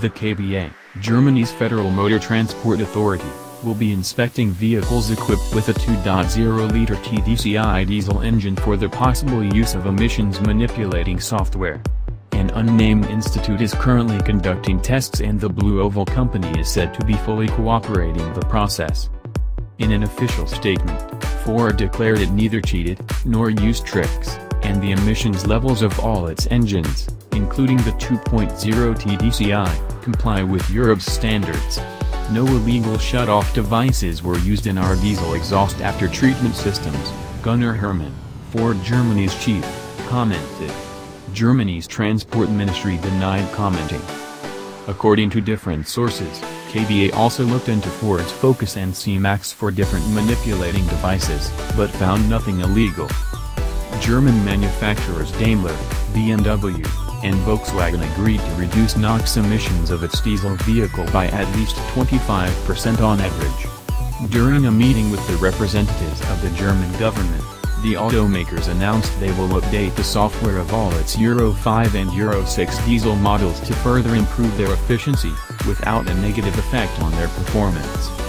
The KBA, Germany's Federal Motor Transport Authority, will be inspecting vehicles equipped with a 2.0-liter TDCI diesel engine for the possible use of emissions manipulating software. An unnamed institute is currently conducting tests and the Blue Oval Company is said to be fully cooperating the process. In an official statement, Ford declared it neither cheated, nor used tricks, and the emissions levels of all its engines, including the 2.0 TDCI, comply with Europe's standards. No illegal shut-off devices were used in our diesel exhaust after treatment systems, Gunnar Herrmann, Ford Germany's chief, commented. Germany's transport ministry denied commenting. According to different sources, KBA also looked into Ford's Focus and C-Max for different manipulating devices, but found nothing illegal. German manufacturers Daimler, BMW, and Volkswagen agreed to reduce NOx emissions of its diesel vehicle by at least 25% on average. During a meeting with the representatives of the German government, the automakers announced they will update the software of all its Euro 5 and Euro 6 diesel models to further improve their efficiency, without a negative effect on their performance.